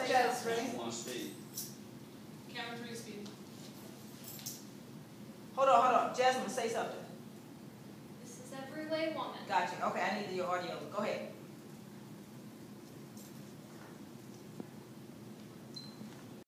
Say yes. ready? One speed. Camera three speed. Hold on, hold on, Jasmine, say something. This is Every Way Woman. Got you, okay, I need your audio, go ahead.